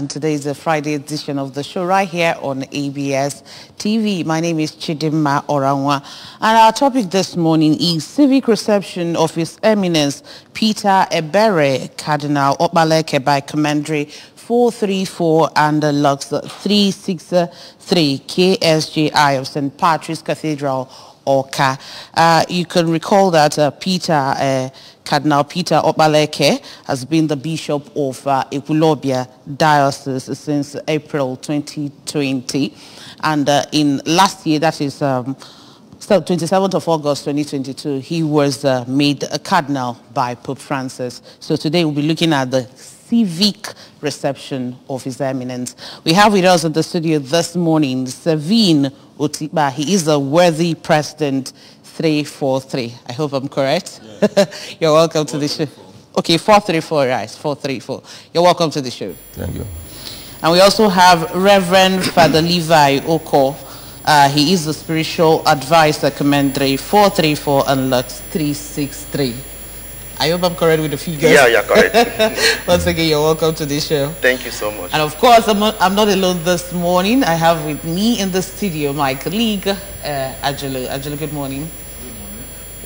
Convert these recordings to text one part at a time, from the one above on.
And today is the Friday edition of the show right here on ABS TV. My name is Chidimma Oranwa. And our topic this morning is civic reception of His Eminence Peter Ebere, Cardinal Okpaleke by Commandery 434 and the Lux 363 KSJI of St. Patrick's Cathedral, Awka. Uh, you can recall that uh, Peter uh, Cardinal Peter Okpaleke has been the Bishop of uh, Ekwulobia Diocese since April 2020. And uh, in last year, that is um, 27th of August 2022, he was uh, made a cardinal by Pope Francis. So today we'll be looking at the civic reception of His Eminence. We have with us in the studio this morning Savine Otiba. He is a worthy president 343. I hope I'm correct. Yes. You're welcome to the show. Okay, 434, right, 434. You're welcome to the show. Thank you. And we also have Reverend Father Levi Oko. Uh, he is the spiritual advisor, Commandery 434 and Lux 363. I hope I'm correct with the figures. Yeah, yeah, correct. Once again, you're welcome to the show. Thank you so much. And of course, I'm not, I'm not alone this morning. I have with me in the studio my colleague, uh, Ajulu. Ajulu, good morning.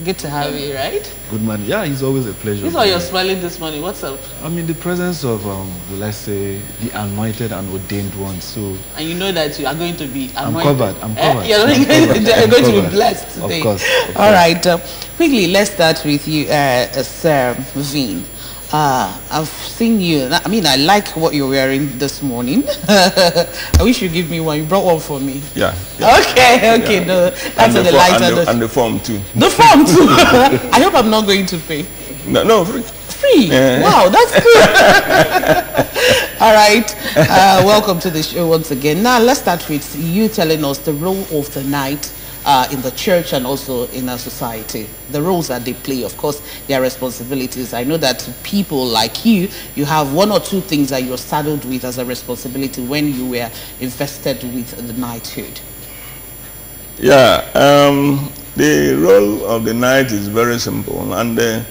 Good to have you, right? Good morning. Yeah, it's always a pleasure. This is why you're smiling this morning. What's up? I'm in the presence of, um, let's say, the anointed and ordained ones. So. And you know that you are going to be anointed. I'm covered. I'm covered. Eh? You're, I'm going, covered. you're I'm going to be blessed today. Of course. Of All course. right. Uh, quickly, let's start with you, uh, uh, Sir Veen. Uh, I've seen you. I mean, I like what you're wearing this morning. I wish you give me one. You brought one for me. Yeah. yeah. Okay, okay. Yeah. No, that's and, the the lighter. and, the, and the form too. The form too. I hope I'm not going to pay. No, no, free. Free. Yeah. Wow, that's good. All right. Uh, welcome to the show once again. Now let's start with you telling us the role of the knight uh, in the church and also in our society. The roles that they play, of course, their responsibilities. I know that people like you, you have one or two things that you're saddled with as a responsibility when you were invested with the knighthood. Yeah. Um, the role of the knight is very simple, and uh,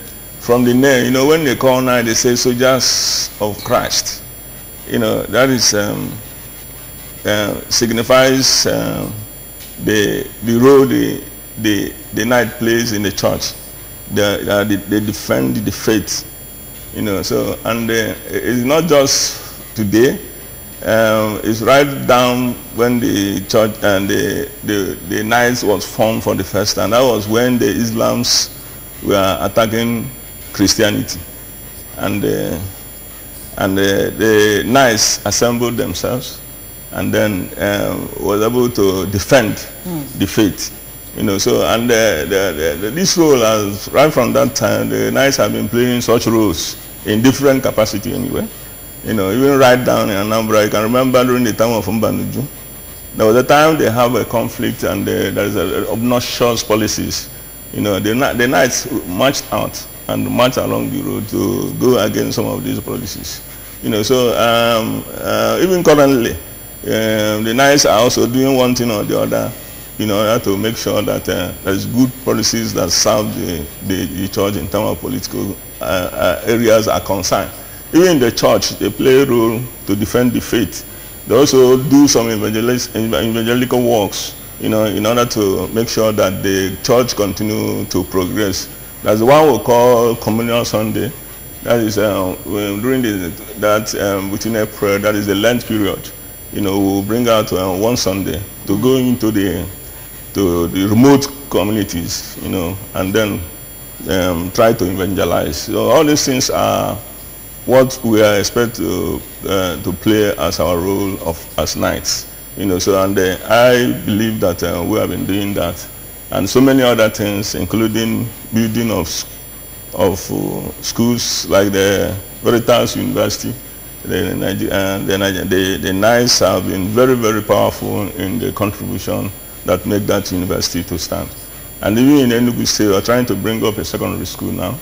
from the name, you know, when they call knight, they say soldiers of Christ. You know, that is um, uh, signifies uh, the the role the the the knight plays in the church. The, uh, they, they defend the faith. You know, so and uh, it's not just today. Um, it's right down when the church and the, the, the Knights was formed for the first time. That was when the Islams were attacking Christianity. And, uh, and uh, the Knights assembled themselves and then um, was able to defend the faith. You know, so and uh, the, the, this role has, right from that time, the Knights have been playing such roles in different capacity anyway. You know, even right down in Anambra, you can remember during the time of Mbadinuju, there was a time they have a conflict and there is a, obnoxious policies. You know, the, the Knights marched out and marched along the road to go against some of these policies. You know, so um, uh, even currently, um, the Knights are also doing one thing or the other in order to make sure that uh, there's good policies that serve the, the, the church in terms of political uh, uh, areas are concerned. Even the church, they play a role to defend the faith. They also do some evangelical works, you know, in order to make sure that the church continue to progress. That's one we call Communal Sunday. That is uh, when- during the, that um, within April, that is the Lent period. You know, we'll bring out uh, one Sunday to go into the to the remote communities, you know, and then um, try to evangelize. So all these things are what we are expected to, uh, to play as our role of as knights. You know, so and uh, I believe that uh, we have been doing that, and so many other things, including building of of uh, schools like the Veritas University. The, uh, the, the, the Knights have been very, very powerful in the contribution that make that university to stand. And even in Enugu State, we are trying to bring up a secondary school now.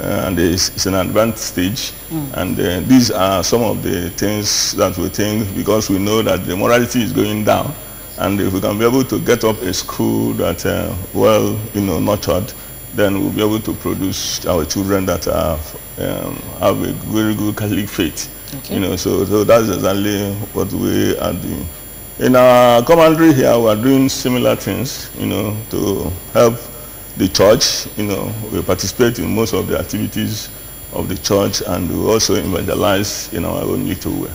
Uh, and it's, it's an advanced stage. And uh, these are some of the things that we think, because we know that the morality is going down. And if we can be able to get up a school that, uh, well, you know, nurtured, then we'll be able to produce our children that are, um, have a very good Catholic faith. Okay. You know, so, so that's exactly what we are doing. In our commandery here, we are doing similar things, you know, to help the church. You know, we participate in most of the activities of the church and we also evangelize in our own little way.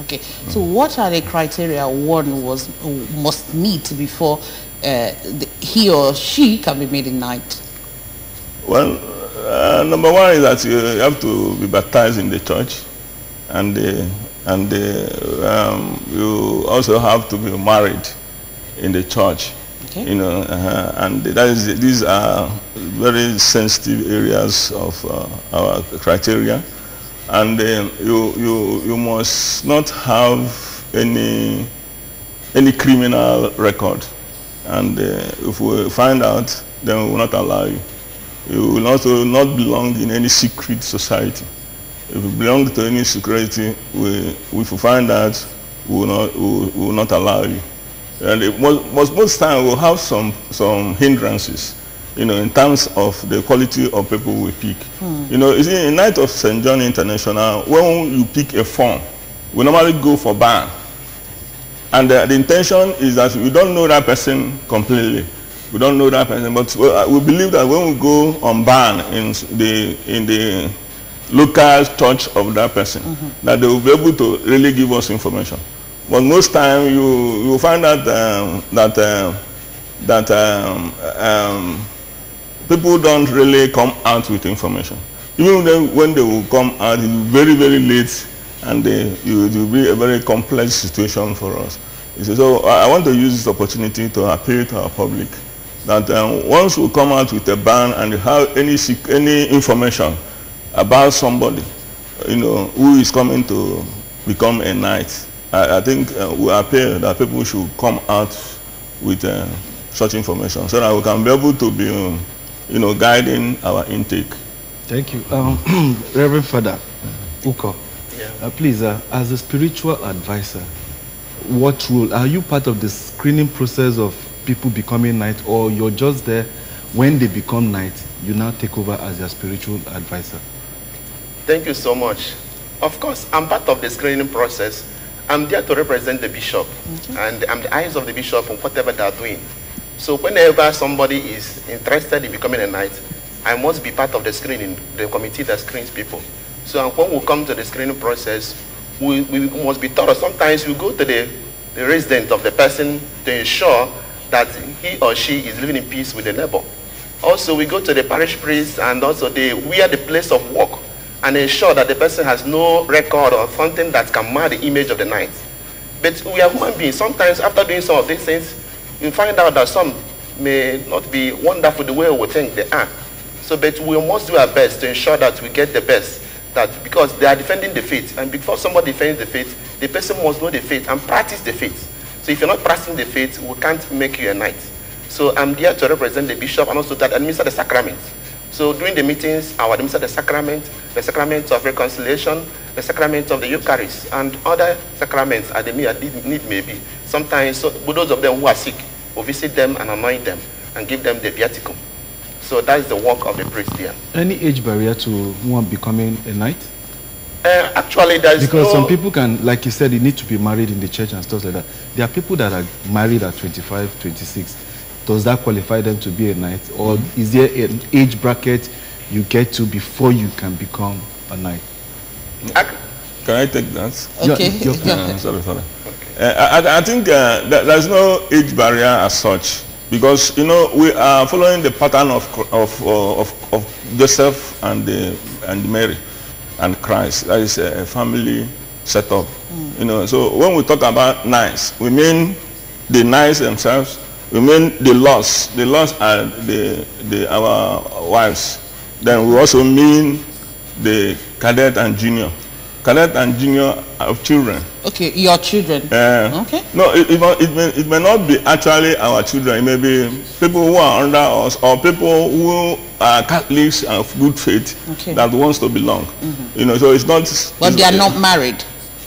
Okay. So what are the criteria one was must meet before uh, the, he or she can be made a knight? Well, uh, number one is that you have to be baptized in the church, and uh, and uh, um, you also have to be married in the church. Okay. You know, uh, and that is these are very sensitive areas of uh, our criteria, and uh, you you you must not have any any criminal record, and uh, if we find out, then we will not allow you. You will also not belong in any secret society. If you belong to any security, we, if we find out, we will not, we will, we will not allow you. And it, most, most, most time we'll have some, some hindrances, you know, in terms of the quality of people we pick. You know, you see, in Knight of St. John International, when you pick a form, we normally go for ban. And uh, the intention is that we don't know that person completely. We don't know that person, but we, we believe that when we go on ban in the in the local touch of that person, that they will be able to really give us information. But most time you you find out um, that um, that um, um, people don't really come out with information. Even then, when they will come out, it will be very, very late, and they, it will be a very complex situation for us. So I want to use this opportunity to appeal to our public that um, once we come out with a ban and you have any, any information about somebody, you know, who is coming to become a knight, I, I think uh, we appeal that people should come out with uh, such information so that we can be able to be, um, you know, guiding our intake. Thank you. Um, Reverend Father Uko, Yeah. uh, please, uh, as a spiritual advisor, what role, are you part of the screening process of people becoming knight or you're just there when they become knight, you now take over as their spiritual advisor? Thank you so much. Of course, I'm part of the screening process. I'm there to represent the bishop, and I'm the eyes of the bishop on whatever they are doing. So whenever somebody is interested in becoming a knight, I must be part of the screening, the committee that screens people. So when we come to the screening process, we, we must be thorough. Sometimes we go to the, the resident of the person to ensure that he or she is living in peace with the neighbor. Also, we go to the parish priest and also the, we are the place of work and ensure that the person has no record or something that can mar the image of the knight. But we are human beings. Sometimes after doing some of these things, you find out that some may not be wonderful the way we think they are. So, but we must do our best to ensure that we get the best. That because they are defending the faith, and before somebody defends the faith, the person must know the faith and practice the faith. So, if you're not practicing the faith, we can't make you a knight. So, I'm here to represent the bishop and also to administer the sacraments. So during the meetings, I will administer the sacrament, the sacrament of reconciliation, the sacrament of the Eucharist, and other sacraments as the need need may be. Sometimes, so, those of them who are sick, we visit them and anoint them and give them the viaticum. So that is the work of the priest there. Any age barrier to one becoming a knight? Uh, actually, there is Because no, some people can, like you said, you need to be married in the church and stuff like that. There are people that are married at 25, 26. Does that qualify them to be a knight? Or is there an age bracket you get to before you can become a knight? Can I take that? Okay. you're- Yeah. Uh, sorry, sorry. Uh, I, I think uh, that there's no age barrier as such because you know we are following the pattern of of uh, of, of Joseph and the, and Mary and Christ. That is a family setup. You know, so when we talk about knights, we mean the knights themselves. We mean the lost. The lost are the, the our wives. Then we also mean the cadet and junior. Cadet and junior are children. Okay, your children. Uh, Okay. No, it, it, may- it, may, it may not be actually our children. It may be people who are under us or people who are Catholics of good faith Okay. that wants to belong. You know, so it's not. But it's- they are not married.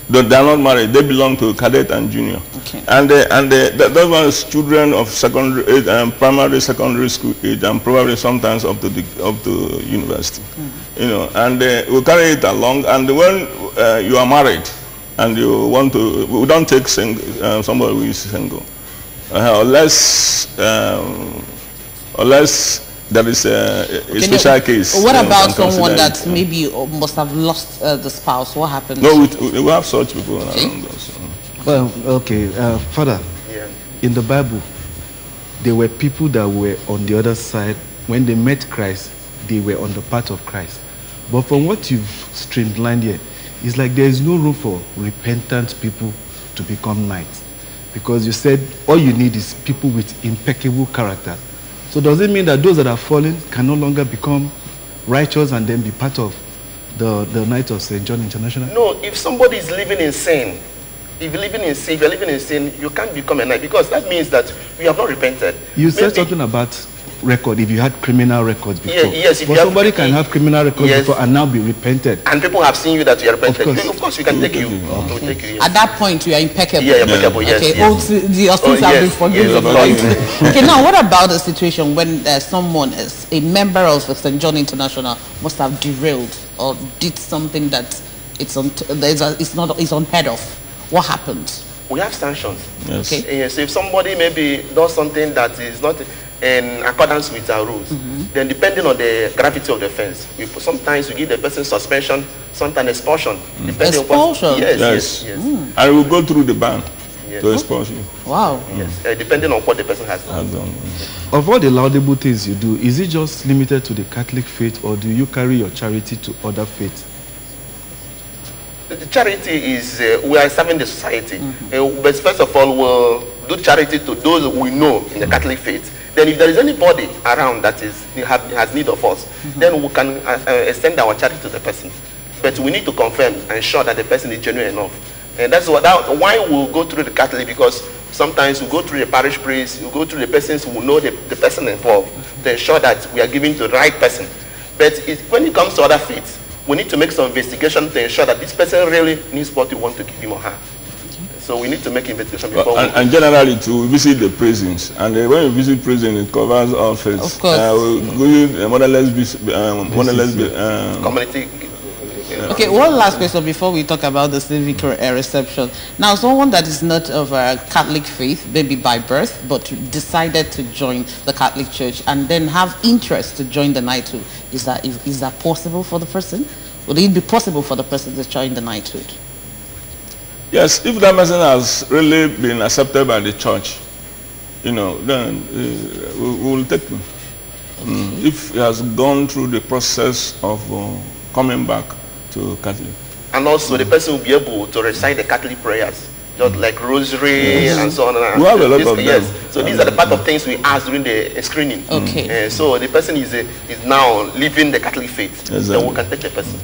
They they are not married. They belong to cadet and junior. Okay. And uh, and uh, th- those ones children of secondary age, um, primary, secondary school age, and probably sometimes up to the up to university. You know, and uh, we carry it along. And when uh, you are married, and you want to, we don't take sing, uh, somebody who is single, uh, unless um, unless there is a, a Can you- special case. What uh, about someone consider that it. maybe uh, must have lost uh, the spouse? What happens? No, we, we have such people around us. Well, okay, uh, Father, Yeah. in the Bible, there were people that were on the other side. When they met Christ, they were on the path of Christ. But from what you've streamlined here, it's like there is no room for repentant people to become knights. Because you said all you need is people with impeccable character. So does it mean that those that are fallen can no longer become righteous and then be part of the, the Knights of St. John International? No, if somebody is living in sin, if you're living in sin, if you're living in sin, you can't become a knight because that means that we have not repented. You said something about record if you had criminal records before. Yeah, yes, if but you have- somebody can have criminal records Yes. before and now be repented. And people have seen you that you are repented. course. Of course, we can take you. We'll take you. yes. At that point, you are impeccable. Yeah, impeccable, yes, okay, yes. oh, so the your sins Oh, have been forgiven. yes, of right? okay, now what about the situation when uh, someone is a member of St. John International must have derailed or did something that it's un- there's a, it's not it's unheard of? What happens? We have sanctions. Yes. Okay. Yes, if somebody maybe does something that is not in accordance with our rules, then depending on the gravity of the offense, we put, sometimes we give the person suspension, sometimes expulsion. Depending Expulsion? Upon, yes, Yes. yes, yes, And we go through the ban Yes. to expose you. Wow. yes. Uh, depending on what the person has done. Has done. Of all the laudable things you do, is it just limited to the Catholic faith or do you carry your charity to other faiths? The charity is uh, we are serving the society. Uh, but first of all, we'll do charity to those we know in the Catholic faith. Then, if there is anybody around that is have, has need of us, then we can uh, uh, extend our charity to the person. But we need to confirm and ensure that the person is genuine enough. And that's what that, why we'll go through the Catholic because sometimes we go through the parish priest, we go through the persons who know the, the person involved to ensure that we are giving to the right person. But it, when it comes to other faiths, we need to make some investigation to ensure that this person really needs what we want to give him or her. So we need to make investigation before and, we and generally to visit the prisons and uh, when you visit prison it covers all faiths Of course. uh, we go uh, motherless bis- um, motherless bi- um, community. Okay, one last question before we talk about the civic reception. Now, someone that is not of a Catholic faith, maybe by birth, but decided to join the Catholic Church and then have interest to join the knighthood, is that is, is that possible for the person? Would it be possible for the person to join the knighthood? Yes if that person has really been accepted by the church you know then uh, we, we will take him Mm, if he has gone through the process of uh, coming back to Catholic And also the person will be able to recite the Catholic prayers, just like rosary and so on. And We have a lot This- of them. Yes. So these are the part of things we ask during the screening. Okay. Uh, so the person is, uh, is now living the Catholic faith. Then we can take the person.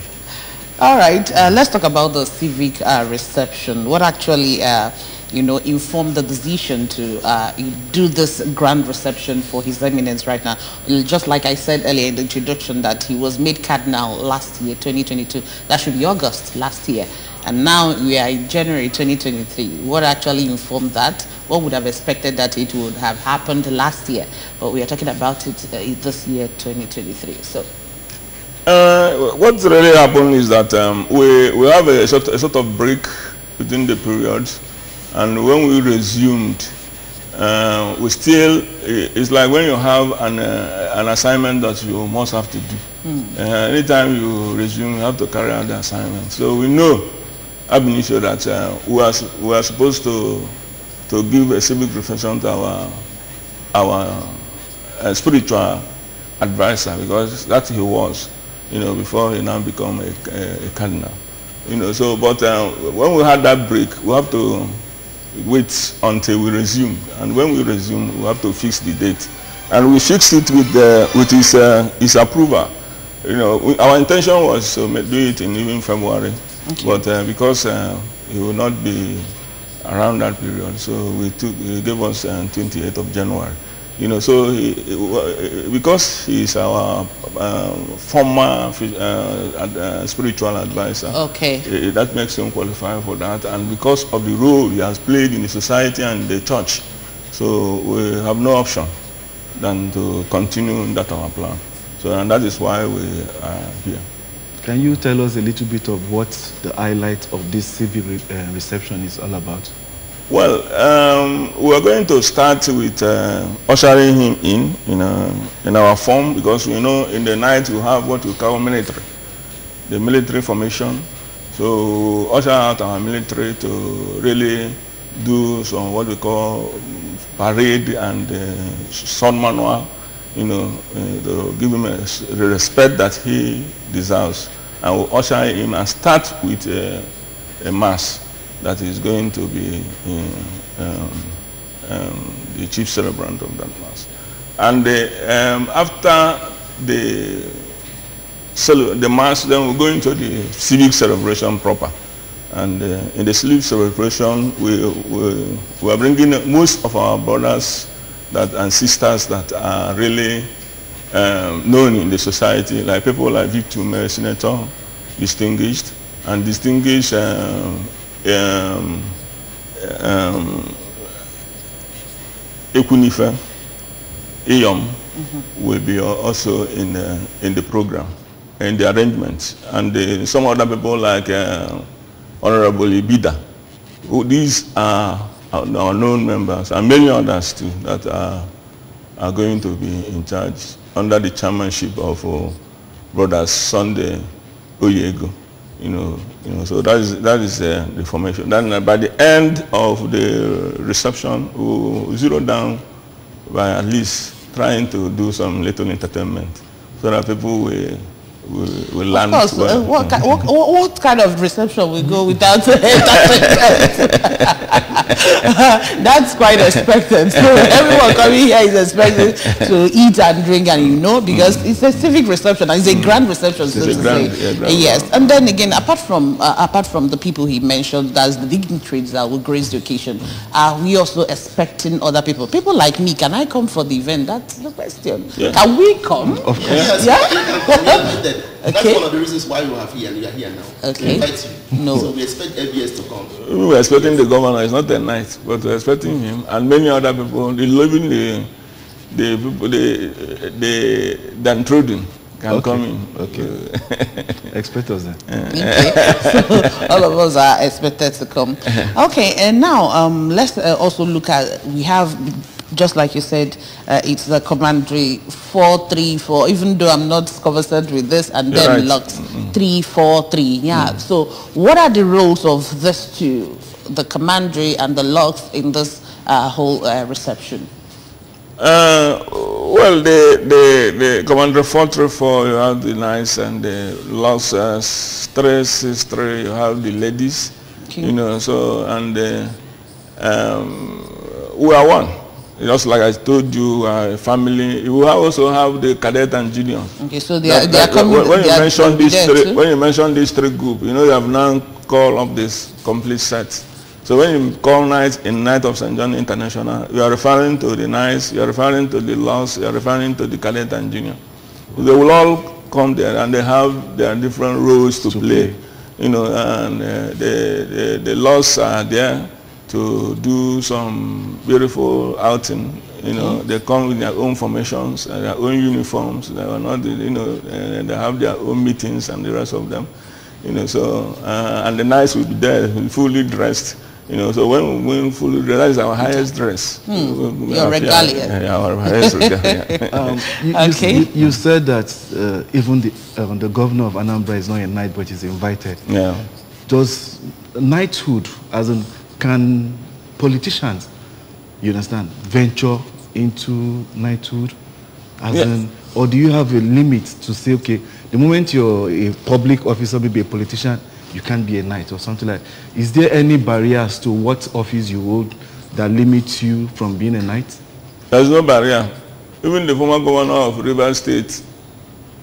All right, uh, let's talk about the civic uh, reception. What actually, uh, you know, informed the decision to uh, do this grand reception for His Eminence right now? Just like I said earlier in the introduction, that he was made cardinal last year, 2022. That should be August last year, and now we are in January 2023. What actually informed that? What would have expected that it would have happened last year, but we are talking about it uh, this year, 2023. So. Uh, what really happened is that um, we, we have a sort, a sort of break within the periods and when we resumed uh, we still it's like when you have an, uh, an assignment that you must have to do. Uh, anytime you resume you have to carry out the assignment. So we know ab initio that uh, we, are, we are supposed to to give a civic reflection to our our uh, spiritual advisor because that he was, you know, before he now become a, a, a cardinal. You know, so but uh, when we had that break, we have to wait until we resume, and when we resume, we have to fix the date, and we fixed it with uh, with his uh, his approval. You know, we, our intention was to do it in even February, but uh, because uh, he will not be around that period, so we took he gave us uh, 28th of January You know, so he, he- because he's our uh, former uh, uh, spiritual advisor, Okay. that makes him qualify for that. And because of the role he has played in the society and the church, so we have no option than to continue that our plan. So, and that is why we are here. Can you tell us a little bit of what the highlight of this civic re- uh, reception is all about? Well, um, we're going to start with uh, ushering him in in, uh, in our form because we know in the night we have what we call military, the military formation. So usher out our military to really do some what we call parade and uh, sun manual, you know, uh, to give him the respect that he deserves. And we'll usher him and start with uh, a mass that is going to be um, um, the chief celebrant of that mass. And uh, um, after the, the mass, then we're going to the civic celebration proper. And uh, in the civic celebration, we, we, we are bringing most of our brothers that, and sisters that are really um, known in the society, like people like Victor Senator, distinguished, and distinguished um, um, um, Ekwunife, Iyom, will be also in the, in the program, in the arrangement. And uh, some other people like uh, Honorable Ibida, who these are our known members, and many others too that are, are going to be in charge under the chairmanship of uh, Brother Sunday Oyego. You know, you know, so that is that is uh, the formation. Then uh, by the end of the reception, we'll zero down by at least trying to do some little entertainment so that people will will, will Of land course, uh, what, ki- what, what what kind of reception will go without entertainment? That's quite expected. So everyone coming here is expected to eat and drink, and you know, because it's a civic reception, and it's a grand reception, so It's a to grand- say. yeah, grand yes, and then again, apart from uh, apart from the people he mentioned, that's the dignitaries that will grace the occasion. Are we also expecting other people? People like me, can I come for the event? That's the question. Yeah. Can we come? Of course. Yes, Yeah? You can come. We are invited. That's one of the reasons why you are here and you are here now. Okay. We invite you. No. So we expect FBS to come. We were expecting the governor, it's not a knight, but we're expecting him and many other people, the living the the people the the downtrodden can Okay. come in. Okay. Expect us then. Okay. So all of us are expected to come. Okay, and now um, let's uh, also look at, we have, just like you said, uh, it's the commandery 434, even though I'm not conversant with this, and You're then right. Lux 343. Yeah, so what are the roles of these two, the commandery and the Lux in this uh, whole uh, reception? Uh, well, the, the, the Commander 434, you have the knights and the Los uh, 363, you have the ladies, Okay. you know, so, and uh, um, we are one. Just like I told you, uh, family, you also have the cadet and junior. Okay, so they are, That- they are coming, when, when they you are- mention they'll these three, too? when you mention these three group, you know you have now called up this complete set. So when you call knight in Knight of St. John International, you are referring to the knights, you are referring to the laws, you are referring to the cadet and junior. They will all come there and they have their different roles to, To play. play. You know, and uh, the, the, the laws are there to do some beautiful outing. You know, they come with their own formations, and their own uniforms. They are not, you know, uh, they have their own meetings and the rest of them. You know, so uh, and the knights will be there, fully dressed. You know, so when when fully dressed, that is our highest dress. We- we Hmm. Your have- yeah, regalia. Yeah, our highest regalia. Um, you, you- Okay. you, you said that uh, even the, uh, the governor of Anambra is not a knight, but is invited. yeah. Does knighthood, as in, can politicians, you understand, venture into knighthood? As Yeah. in, or do you have a limit to say, okay, the moment you're a public officer, maybe a politician, you can't be a knight or something like Is there any barriers to what office you hold that limits you from being a knight? There's no barrier. Even the former governor of River State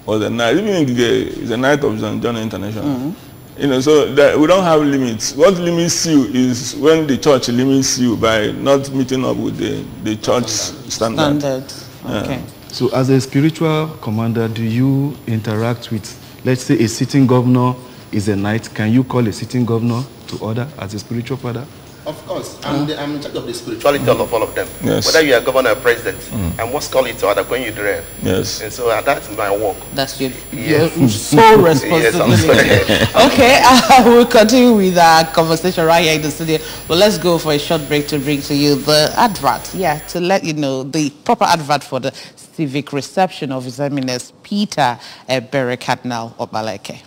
was a knight. Even the, is a knight of St. John International. Mm-hmm. You know, so that we don't have limits. What limits you is when the church limits you by not meeting up with the, the church standard. Standard. Okay. So as a spiritual commander, do you interact with, let's say a sitting governor is a knight, can you call a sitting governor to order as a spiritual father? Of course, I'm, the, I'm in charge of the spirituality of all of them. Yes. Whether you are governor or president, I must call it to order when you drive. Yes. And so uh, that's my work. That's your, Yes. your sole responsibility. sorry. okay, uh, we'll continue with our conversation right here in the studio. But let's go for a short break to bring to you the advert. Yeah, to let you know the proper advert for the civic reception of His Eminence Peter Ebere Cardinal Okpaleke.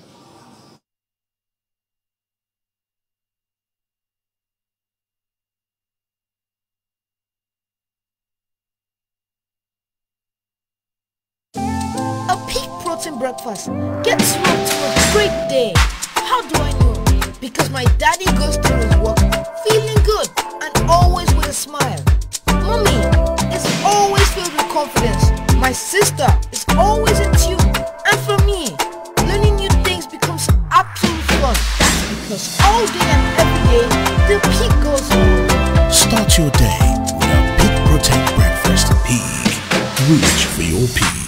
Protein breakfast gets me to a great day. How do I know? Because my daddy goes to his work feeling good and always with a smile. Mommy is always filled with confidence. My sister is always in tune. And for me, learning new things becomes absolute fun. That's because all day and every day, the peak goes on. Start your day with a Peak Protect Breakfast. Peak. Reach for your peak.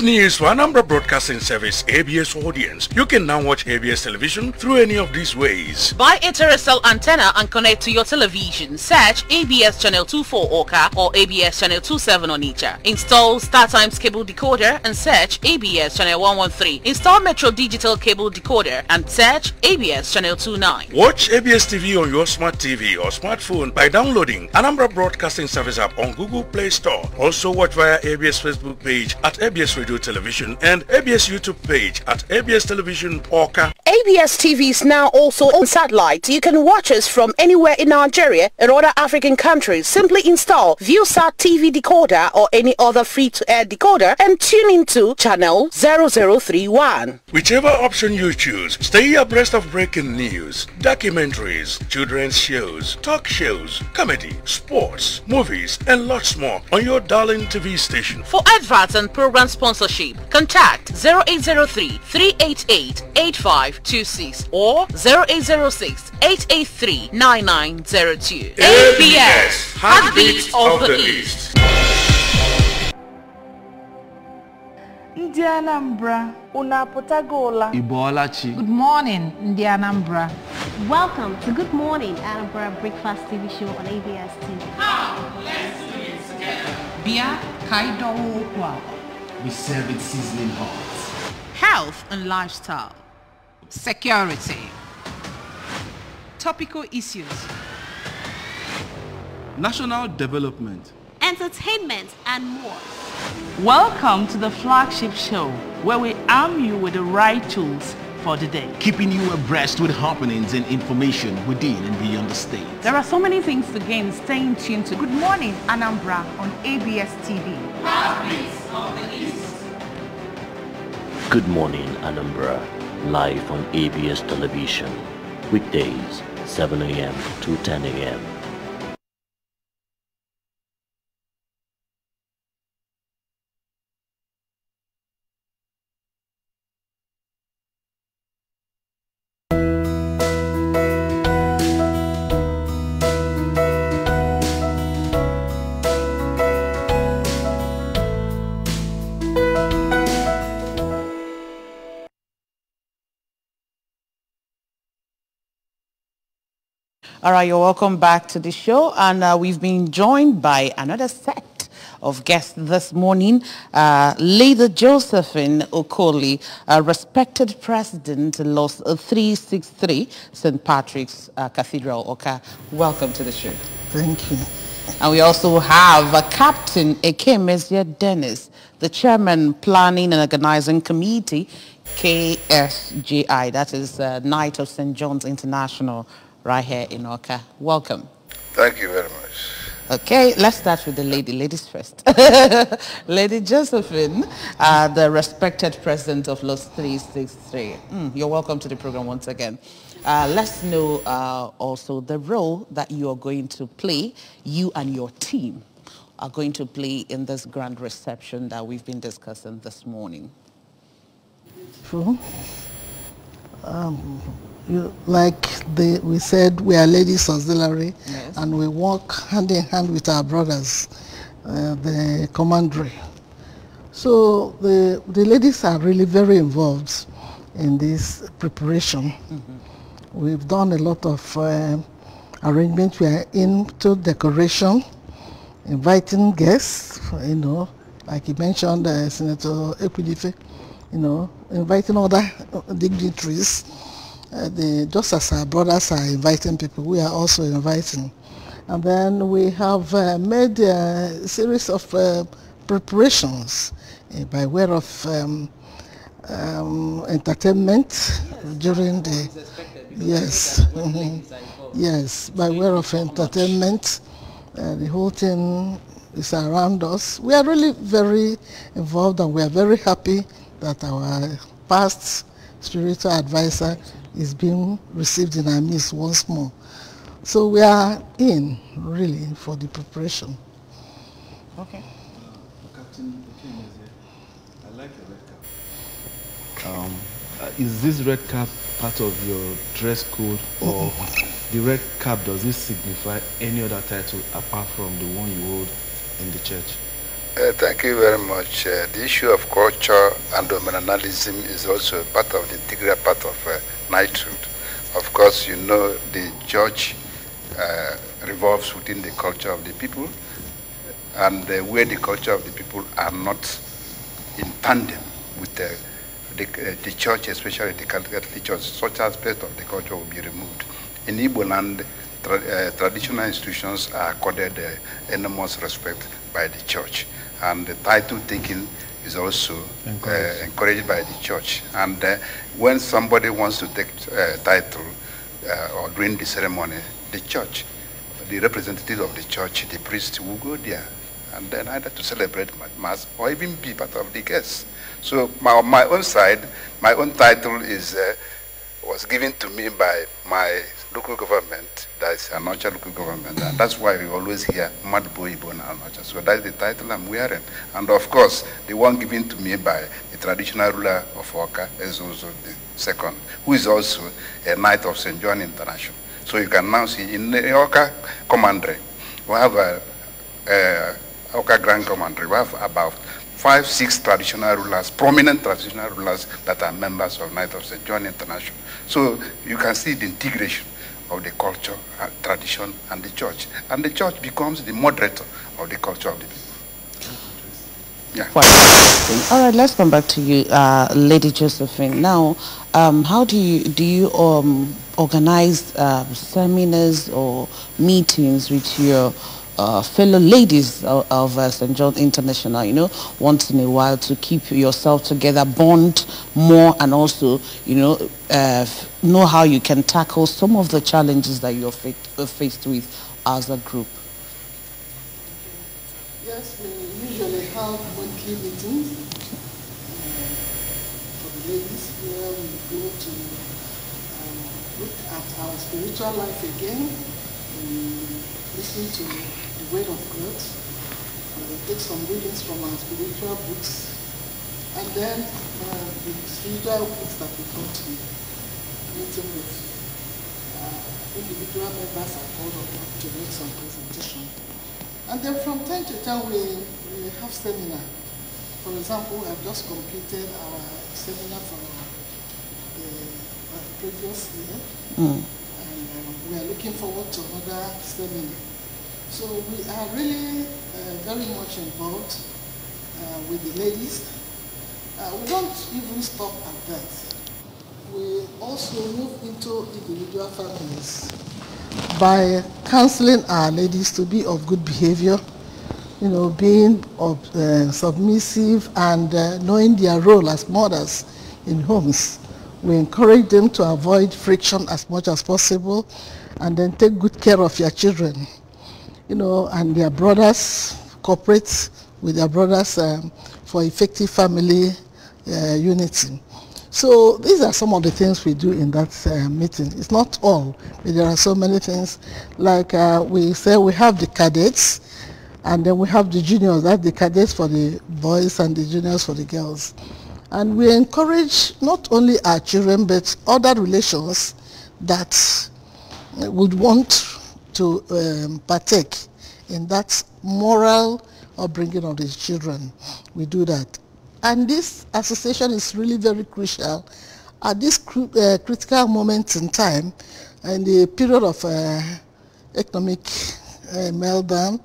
News for Anambra Broadcasting Service ABS audience. You can now watch ABS television through any of these ways. Buy a terrestrial antenna and connect to your television. Search ABS Channel 24 Awka or ABS Channel 27 on Onitsha. Install StarTimes cable decoder and search ABS Channel 113. Install Metro Digital cable decoder and search ABS Channel 29. Watch ABS TV on your smart TV or smartphone by downloading Anambra Broadcasting Service app on Google Play Store. Also watch via ABS Facebook page at ABS Radio Television and ABS YouTube page at ABS Television Awka. ABS TV is now also on satellite. You can watch us from anywhere in Nigeria and other African countries. Simply install ViewSat TV decoder or any other free-to-air decoder and tune into channel 0031. Whichever option you choose, stay abreast of breaking news, documentaries, children's shows, talk shows, comedy, sports, movies, and lots more on your darling TV station. For adverts and program sponsorship, contact 0803 388 8526 or 0806 883 9902. ABS, Heartbeat of the East. ndị anambra unu apụtagola Ibolachi. good morning ndị anambra Welcome to Good Morning Anambra Breakfast TV show on ABS TV. bịa ka anyị dọwa okwu a We serve it sizzling hot. health and lifestyle security topical issues National development. Entertainment and more. Welcome to the flagship show where we arm you with the right tools for the day. Keeping you abreast with happenings and information within and beyond the state. There are so many things to gain staying tuned to good morning anambra on abs tv Good morning, Anambra, live on ABS television, weekdays, 7 a.m. to 10 a.m. All right, you're welcome back to the show. And uh, we've been joined by another set of guests this morning. Uh, Lady Josephine Okoli, uh, respected president, Los 363 St. Patrick's uh, Cathedral, Awka. Welcome to the show. Thank you. And we also have uh, Captain Eke Mesia Dennis, the chairman, planning and organizing committee, KSJI, that is uh, Knight of St. John's International, right here in Awka. Welcome. Thank you very much. Okay, let's start with the lady. Ladies first. lady Josephine, uh, the respected president of Los 363. Mm, you're welcome to the program once again. Uh, let's know uh, also the role that you are going to play, you and your team, are going to play in this grand reception that we've been discussing this morning? True. Um, you, like the, we said, we are ladies auxiliary Yes. and we work hand in hand with our brothers, uh, the commandery. So the, the ladies are really very involved in this preparation. We've done a lot of uh, arrangements. We are into decoration, inviting guests, you know, like you mentioned, uh, Senator Ekwunife, you know, inviting other dignitaries. Uh, the, just as our brothers are inviting people, we are also inviting. And then we have uh, made a series of uh, preparations uh, by way of um, um, entertainment during the yes mhm. yes by way of entertainment uh, the whole thing is around us we are really very involved and we are very happy that our past spiritual advisor is being received in our midst once more so we are in really for the preparation Okay. Captain Okenye is here. I like your red cap. Um, uh, is this red cap part of your dress code or the red cap does it signify any other title apart from the one you hold in the church? Uh, thank you very much. Uh, the issue of culture and dominionalism is also part of the integral part of uh, knighthood. Of course, you know the church uh, revolves within the culture of the people, and uh, where the culture of the people are not in tandem with the, the, uh, the church, especially the Catholic Church, such aspect of the culture will be removed. In Igbo land, tra- uh, traditional institutions are accorded uh, enormous respect by the church, and the title taking is also uh, encouraged by the church. And uh, when somebody wants to take uh, title uh, or during the ceremony, the church, the representative of the church, the priest will go there and then either to celebrate mass or even be part of the guests. So my, on my own side, my own title is uh, was given to me by my local government, that's Anaocha local government, and that's why we always hear Madbo Ibona Anaocha. So that's the title I'm wearing. And of course, the one given to me by the traditional ruler of Awka is also the second, who is also a knight of St. John International. So you can now see in the Awka commandery, we have a, a Awka Grand Commandery, we have about five, six traditional rulers, prominent traditional rulers that are members of Knight of St. John International. So you can see the integration of the culture, uh, tradition, and the church. And the church becomes the moderator of the culture of the people. Yeah. All right, let's come back to you, uh, Lady Josephine. Now, um, how do you do you um, organize uh, seminars or meetings with your uh, fellow ladies of, of uh, St. John International? You know, once in a while to keep yourself together, bond more, and also, you know, uh, know how you can tackle some of the challenges that you're fa- uh, faced with as a group. Yes, we usually have monthly meetings for the ladies where we go to um, look at our spiritual life again, we listen to Word of God, uh, we take some readings from our spiritual books, and then uh, the spiritual books that we come to meeting with uh, individual members are called upon to make some presentation. And then from time to time, we, we have seminar. For example, we have just completed our seminar for the uh, previous year, Mm. and um, we are looking forward to another seminar. So we are really uh, very much involved uh, with the ladies. Uh, we don't even stop at that. We also move into individual families by counseling our ladies to be of good behavior, you know, being of, uh, submissive and uh, knowing their role as mothers in homes. We encourage them to avoid friction as much as possible and then take good care of your children, you know, and their brothers, cooperate with their brothers um, for effective family uh, unity. So these are some of the things we do in that uh, meeting. It's not all, but there are so many things. Like uh, we say, we have the cadets. And then we have the juniors, that's the cadets for the boys and the juniors for the girls. And we encourage not only our children, but other relations that would want to um, partake in that moral upbringing of these children. We do that. And this association is really very crucial at this uh, critical moment in time, in the period of uh, economic uh, meltdown,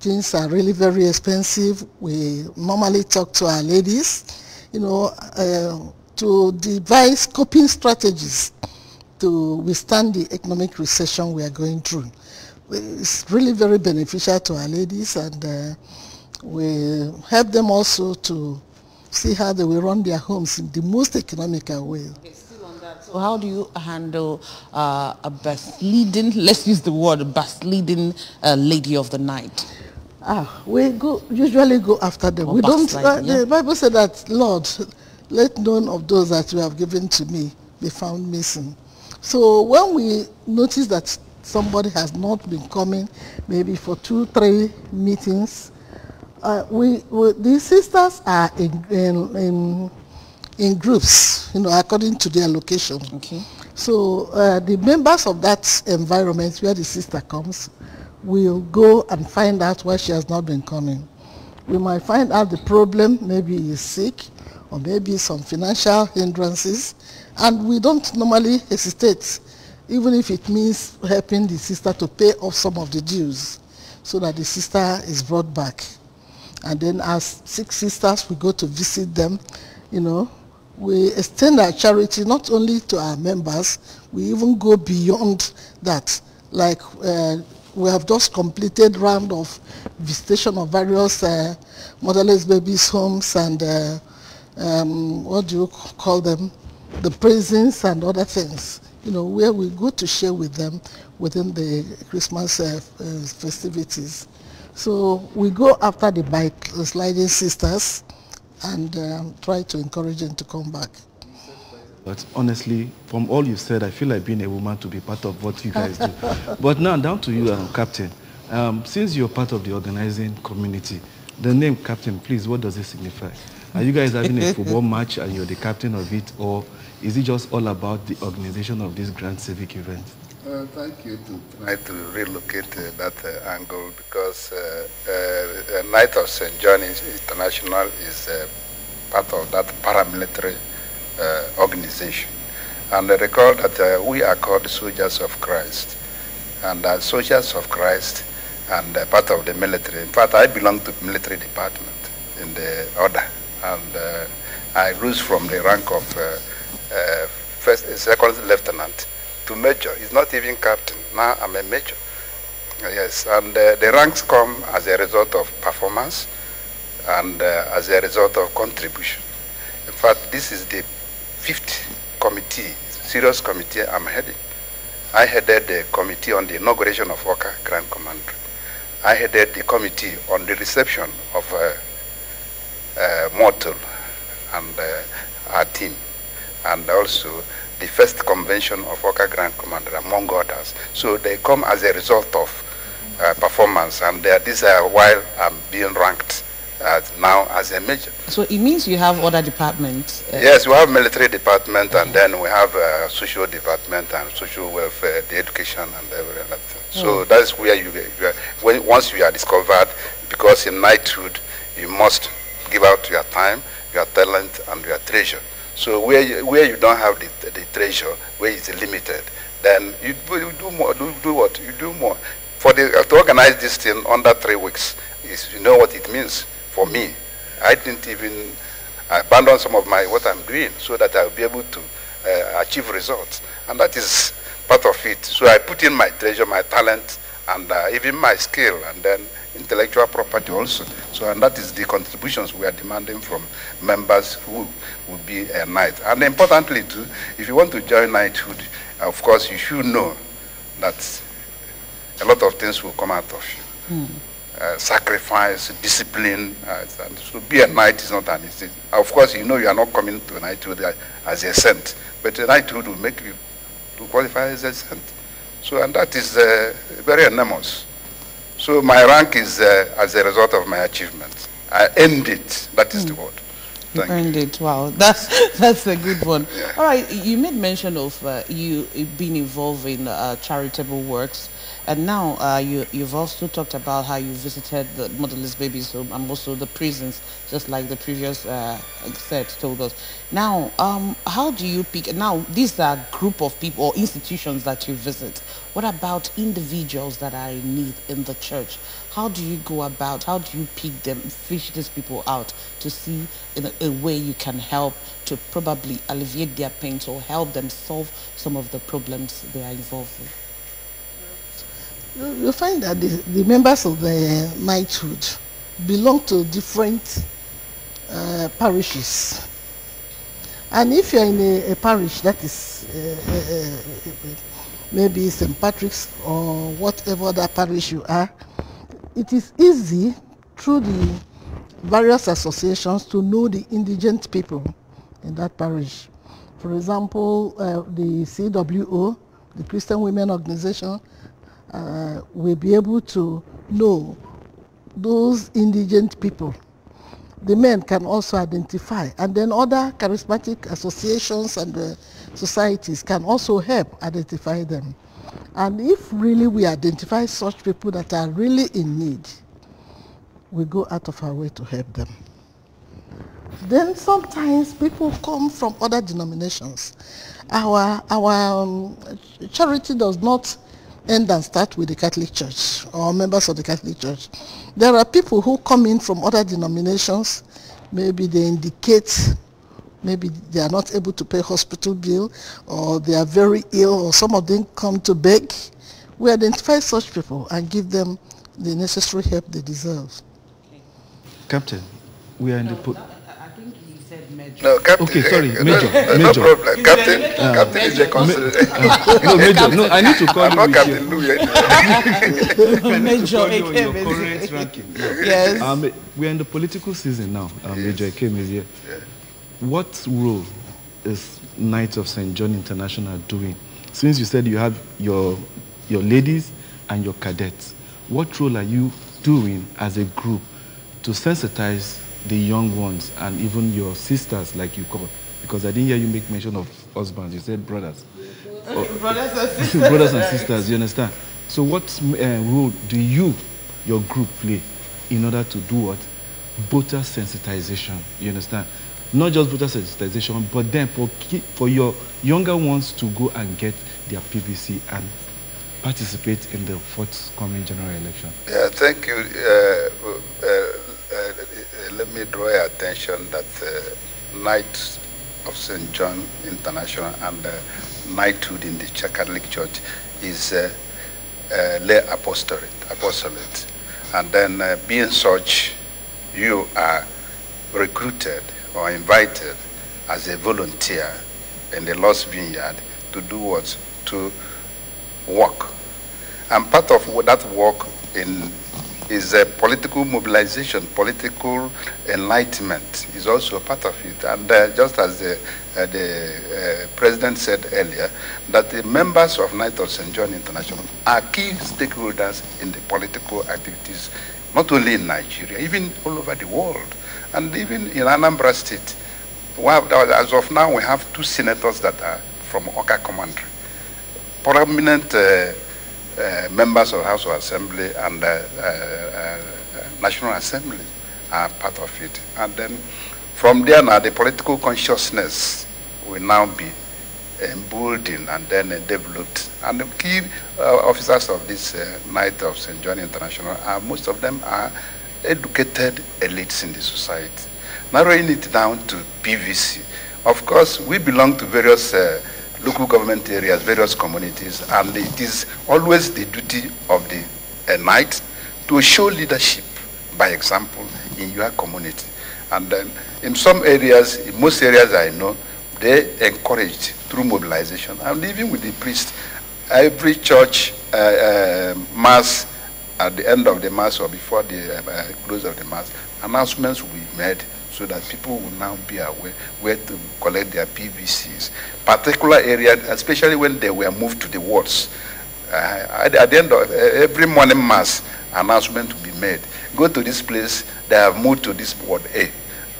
things are really very expensive. We normally talk to our ladies, you know, uh, to devise coping strategies to withstand the economic recession we are going through. It's really very beneficial to our ladies and uh, we help them also to see how they will run their homes in the most economical way. So how do you handle uh, a best leading, let's use the word best leading uh, lady of the night? Ah, we go usually go after them. Or we don't. Uh, yeah. The Bible said that, Lord, let none of those that you have given to me be found missing. So when we notice that somebody has not been coming, maybe for two, three meetings, uh, we, we the sisters are in, in, in in groups, you know, according to their location. Okay. So uh, the members of that environment where the sister comes will go and find out why she has not been coming. We might find out the problem, maybe he's sick, or maybe some financial hindrances, and we don't normally hesitate, even if it means helping the sister to pay off some of the dues, so that the sister is brought back. And then as six sisters, we go to visit them, you know, we extend our charity not only to our members, we even go beyond that. Like uh, we have just completed round of visitation of various uh, motherless babies homes and uh, um, what do you call them, the prisons and other things. You know, where we go to share with them within the Christmas uh, uh, festivities. So we go after the bike the sliding sisters and um, try to encourage them to come back. But honestly, from all you said, I feel like being a woman to be part of what you guys do. but now, down to you, um, Captain. Um, since you're part of the organizing community, the name Captain, please, what does it signify? Are you guys having a football match and you're the captain of it, or is it just all about the organization of this grand civic event? Uh, thank you to try to relocate uh, that uh, angle because uh, uh, Knight of St. John International is uh, part of that paramilitary organization. And I recall that we are called Soldiers of Christ. And Soldiers of Christ and part of the military. In fact, I belong to the military department in the order. And I rose from the rank of first, second lieutenant to major. He's not even captain. Now I'm a major. Yes, and uh, the ranks come as a result of performance and uh, as a result of contribution. In fact, this is the fifth committee, serious committee I'm heading. I headed the committee on the inauguration of Awka Grand Commander. I headed the committee on the reception of uh, uh, Mortal and uh, our team, and also the first convention of Awka Grand Commander, among others. So they come as a result of uh, performance, and they are, these are why I'm being ranked as now as a major. So it means you have other departments? Uh, yes, we have military department, and then we have uh, social department and social welfare, the education, and everything. So Oh. that's where you, you are, when, once you are discovered, because in knighthood, you must give out your time, your talent, and your treasure. So where you, where you don't have the, the treasure, where it's limited, then you, do- you do more. Do, do what? You do more. For the to organize this thing under three weeks, is you know what it means for me. I didn't even abandon some of my what I'm doing so that I'll be able to uh, achieve results, and that is part of it. So I put in my treasure, my talent, and uh, even my skill, and then intellectual property also. So, and that is the contributions we are demanding from members who will be a knight. And importantly too, if you want to join knighthood, of course you should know that a lot of things will come out of you. Uh, sacrifice, discipline, uh, and so be a knight is not an easy. Of course, you know you are not coming to a knighthood as a saint, but a knighthood will make you to qualify as a saint. So, and that is uh, very enormous. So my rank is uh, as a result of my achievements. I earned it. That is the word. You Thank earned it. Wow, that's that's a good one. All right, you made mention of uh, you being involved in uh, charitable works, and now uh, you you've also talked about how you visited the motherless babies home and also the prisons, just like the previous uh, set told us. Now, um, how do you pick? Now, these are group of people or institutions that you visit. What about individuals that are in need in the church? How do you go about? How do you pick them, fish these people out to see in a, a way you can help to probably alleviate their pains or help them solve some of the problems they are involved with? You, you find that the, the members of the knighthood belong to different uh, parishes. And if you're in a, a parish that is uh, uh, uh, maybe St. Patrick's or whatever other parish you are, it is easy through the various associations to know the indigent people in that parish. For example, uh, the CWO, the Christian Women Organization, uh, will be able to know those indigent people. The men can also identify, and then other charismatic associations and uh, societies can also help identify them. And if really we identify such people that are really in need, we go out of our way to help them. Then sometimes people come from other denominations. Our, our um, charity does not end and start with the Catholic Church or members of the Catholic Church. There are people who come in from other denominations. Maybe they indicate maybe they are not able to pay hospital bill or they are very ill or some of them come to beg. We identify such people and give them the necessary help they deserve. Captain, we are in the... Po- No, Captain. Okay, sorry, Major. No, Major. no problem. Captain, Uh, Captain is a consideration. no, Major. No, I need to call I'm you not Captain your- Louis. Major Call you Ekeme. Yes. Um, we're in the political season now. Um, Major Ekem is here. What role is Knights of St. John International doing? Since you said you have your, your ladies and your cadets, what role are you doing as a group to sensitize the young ones and even your sisters, like you call? Because I didn't hear you make mention of husbands. You said brothers. Or- Brothers and sisters. brothers and sisters, you understand? So what uh, role do you, your group, play in order to do what? Voter sensitization, you understand? Not just voter sensitization, but then for, for your younger ones to go and get their PVC and participate in the forthcoming general election. Yeah, thank you. Uh, uh, let me draw your attention that uh, Knights of St. John International and uh, Knighthood in the Ch- Catholic Church is uh, uh, lay apostolate, apostolate. And then uh, being such, you are recruited or invited as a volunteer in the Lost Vineyard to do what? To work. And part of that work in is a political mobilization, political enlightenment is also a part of it. And uh, just as the, uh, the uh, president said earlier, that the members of Knight of St. John International are key stakeholders in the political activities, not only in Nigeria, even all over the world. And even in Anambra State, well, as of now, we have two senators that are from Awka Commandery prominent uh, members of House of Assembly and uh, uh, uh, National Assembly are part of it. And then from there now, the political consciousness will now be emboldened and then uh, developed. And the key uh, officers of this uh, Knight of St. John International, are, most of them are educated elites in the society. Narrowing it down to PVC. Of course, we belong to various uh, local government areas, various communities, and it is always the duty of the uh, knight to show leadership by example in your community. And then in some areas, in most areas I know, they encouraged through mobilization. And even with the priest, every church uh, uh, mass, at the end of the mass or before the uh, close of the mass, announcements will be made so that people will now be aware where to collect their PVCs. Particular area, especially when they were moved to the wards. Uh, at, at the end of uh, every morning mass, announcement to be made. Go to this place, they have moved to this ward A,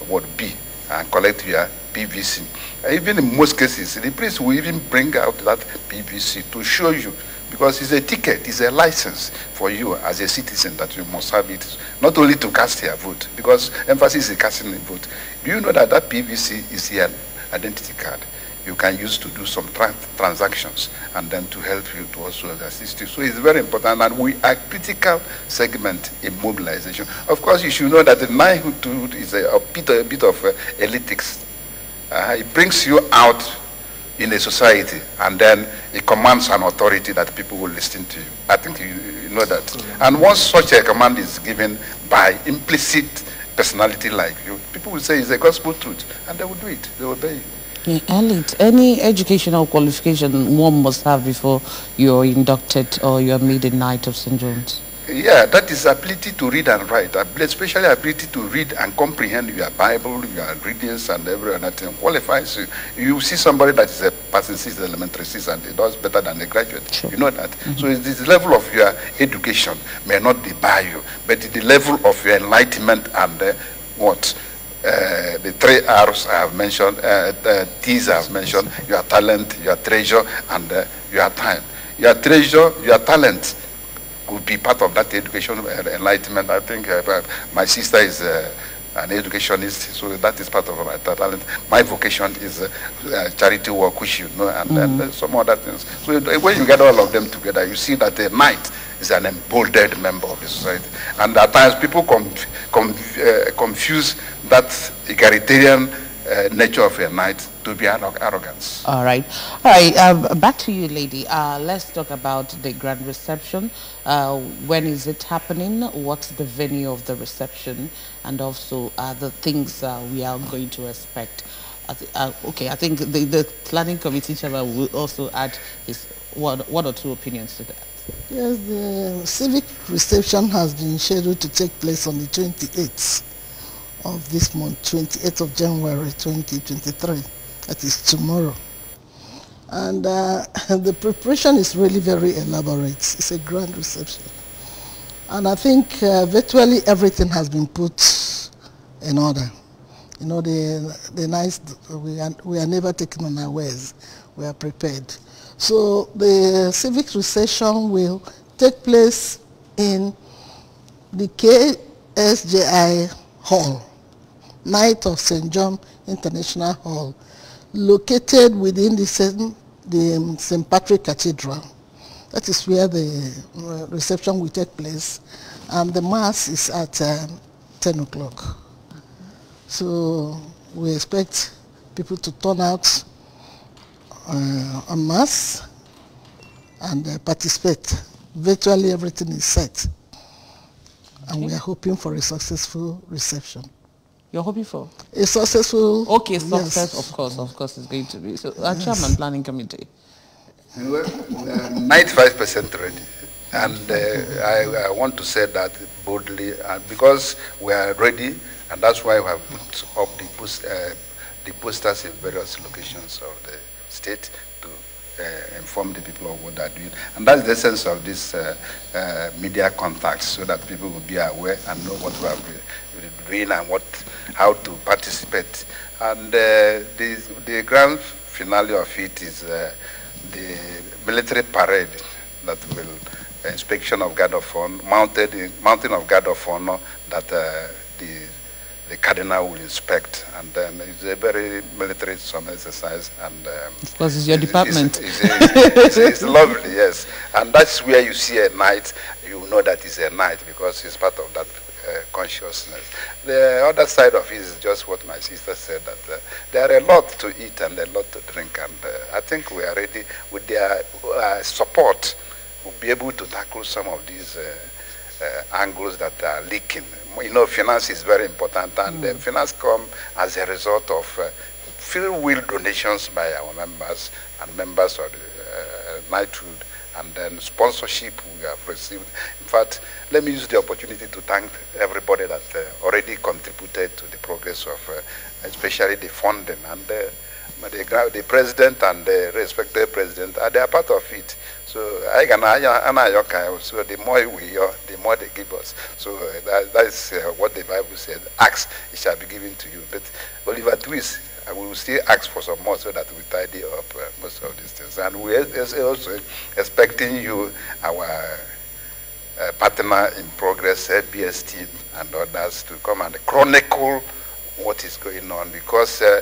ward B, and collect your PVC. Even in most cases, the priest will even bring out that PVC to show you because it's a ticket, it's a license for you as a citizen that you must have it, not only to cast your vote, because emphasis is casting a vote. Do you know that that PVC is your identity card? You can use to do some tra transactions and then to help you to also assist you. So it's very important and we are critical segment in mobilization. Of course, you should know that the knighthood is a, a, bit, a bit of uh, elitics. Uh, it brings you out in a society and then it commands an authority that people will listen to you. I think you, you know that. And once such a command is given by implicit personality like you, people will say it's a gospel truth and they will do it. They will obey you. Any educational qualification one must have before you're inducted or you're made a Knight of St. John's? Yeah, that is ability to read and write, especially ability to read and comprehend your Bible, your readings and every other thing qualifies you. You see somebody that is a passing six elementary six and he does better than a graduate. Sure. You know that. Mm -hmm. So this level of your education may not be by you, but the level of your enlightenment and uh, what uh, the three R's I have mentioned, uh, T's I have mentioned, your talent, your treasure, and uh, your time. Your treasure, your talent could be part of that education enlightenment. I think uh, my sister is uh, an educationist, so that is part of my talent. My vocation is uh, charity work, which you know, and, mm. and some other things. So when you get all of them together, you see that a knight is an emboldened member of the society. And at times people confuse that egalitarian uh, nature of a knight to be arrogance. All right. All right. Um, back to you, lady. Uh, let's talk about the grand reception. Uh, when is it happening? What's the venue of the reception? And also uh, the things uh, we are going to expect. Uh, okay, I think the, the planning committee chairman will also add his one, one or two opinions to that. Yes, the civic reception has been scheduled to take place on the 28th of this month, 28th of January 2023. That is tomorrow. And uh, the preparation is really very elaborate. It's a grand reception. And I think uh, virtually everything has been put in order. You know, the, the nice, we are, we are never taken unawares. We are prepared. So the civic reception will take place in the KSJI Hall Knight of St. John International Hall, located within the St. The, um, St. Patrick Cathedral. That is where the uh, reception will take place. And the Mass is at um, 10 o'clock. So we expect people to turn out uh, en Mass and uh, participate. Virtually everything is set. And we are hoping for a successful reception. You're hoping for? A successful. Okay, success, yes. of course, of course, it's going to be. So, uh, yes. Chairman, Planning Committee. Well, 95% ready. And uh, I, I, want to say that boldly uh, because we are ready, and that's why we have put up the, post, uh, the posters in various locations of the state to uh, inform the people of what they're doing. And that's the essence of this uh, uh, media contacts so that people will be aware and know what we are doing and what, how to participate. And uh, the, the grand finale of it is uh, the military parade that will inspection of guard of honor, mounted mountain of guard of honor that uh, the the cardinal will inspect, and then it's a very military some exercise. And um, of course, it's your department. It's, it's, it's, it's, lovely, yes, and that's where you see a knight. You know that it's a knight because it's part of that uh, consciousness. The other side of it is just what my sister said, that uh, there are a lot to eat and a lot to drink, and uh, I think we are ready with their uh, support. We'll be able to tackle some of these uh, uh, angles that are leaking. You know, finance is very important, and mm. finance come as a result of free will donations by our members and members of the knighthood and then sponsorship we have received. In fact, let me use the opportunity to thank everybody that uh, already contributed to the progress of, uh, especially the funding. And uh, the, the, president and the respected president, uh, they are part of it. So I can I So the more we are, the more they give us. So uh, that, that is uh, what the Bible said. Ask, it shall be given to you. But Oliver Twist, I will still ask for some more so that we tidy up uh, most of these things. And we are also expecting you, our uh, partner in progress, ABS team, and others to come and chronicle what is going on because uh,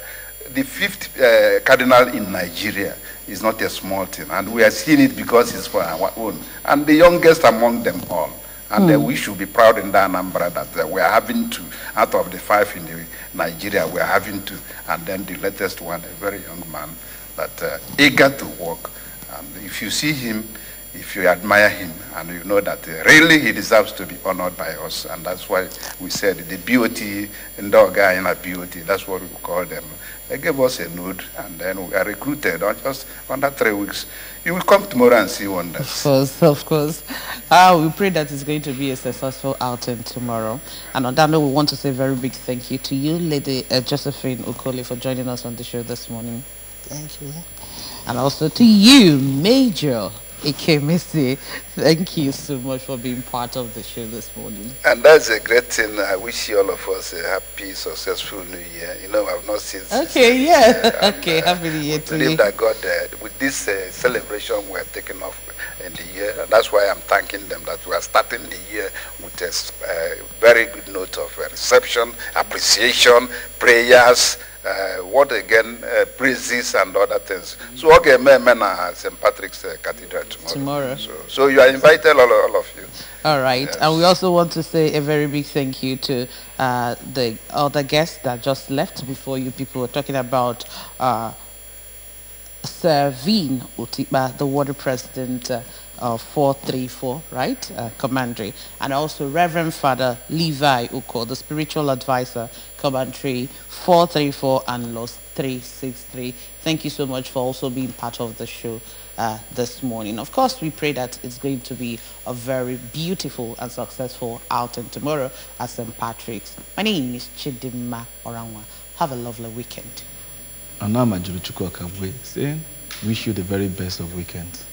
the fifth uh, cardinal in Nigeria is not a small thing, and we are seeing it because it's for our own, and the youngest among them all. And Mm. we should be proud in the Anambra that uh, we are having two out of the five in the Nigeria. We are having two, and then the latest one, a very young man, that uh, eager to work. And if you see him, if you admire him, and you know that uh, really he deserves to be honored by us, and that's why we said the and the guy in a beauty, that's what we call them. They gave us a note, and then we are recruited on just under three weeks. You will come tomorrow and see wonders. Of course, of course. Uh, we pray that it's going to be a successful outing tomorrow. And on that note, we want to say a very big thank you to you, Lady uh, Josephine Okole, for joining us on the show this morning. Thank you. And also to you, Major Ikemisi. Thank you so much for being part of the show this morning. And that's a great thing. I wish you all of us a happy, successful New Year. You know, I've not seen. Okay, yeah. okay, happy New Year to believe you. that God, uh, with this uh, celebration we're taking off in the year, and that's why I'm thanking them that we are starting the year with a uh, very good note of uh, reception, appreciation, prayers, uh, what again, uh, praises and other things. So, okay, men, men are St. Patrick's uh, Cathedral tomorrow. Tomorrow. So, so you are invited, all, all of you. All right. And we also want to say a very big thank you to uh, the other guests that just left before you people were talking about uh, Veen Utiba, the water president uh, of 434, right? Uh. And also Reverend Father Levi Uko, the spiritual advisor, Commandery 434 and Los 363. Thank you so much for also being part of the show uh, this morning. Of course, we pray that it's going to be a very beautiful and successful outing tomorrow at St. Patrick's. My name is Chidima Oranwa. Have a lovely weekend. And now, Majuru Chukwu Akabwe saying, wish you the very best of weekends.